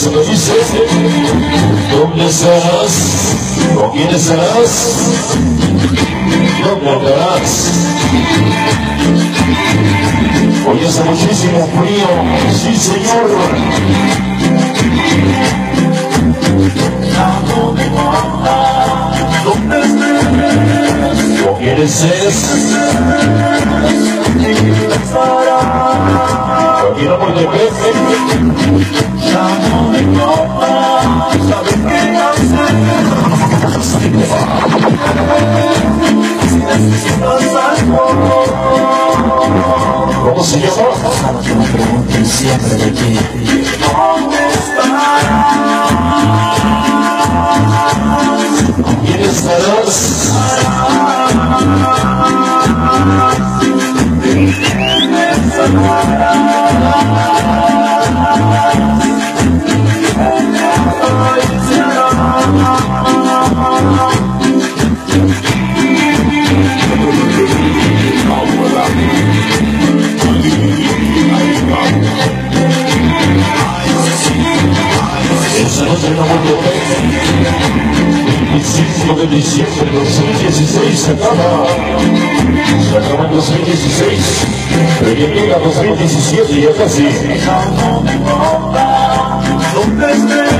se lo dice, ¿dónde estarás? ¿Con quién estarás? ¿Dónde andarás? Hoy hace muchísimo frío, sí señor. No me importa dónde estés, ¿Con quién. ¿Cómo se llama? Para que me pregunten siempre de ti. ¿dónde estarás? ¿Con quién estarás? Esa noche en amor de pepe. 25 de diciembre de 2016 se acaba. Se acaba el 2016. Pero ya llega 2017 ya casi. No me importa estés,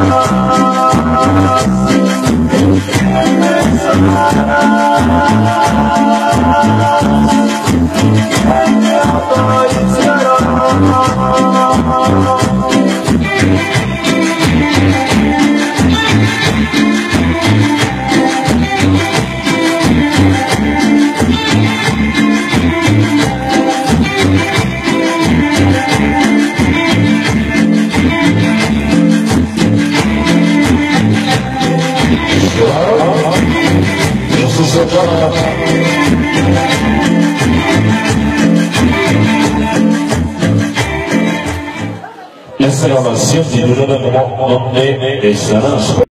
Oh, oh, oh, Eso se acaba. Esta grabación titulada como ¿Dónde estarás?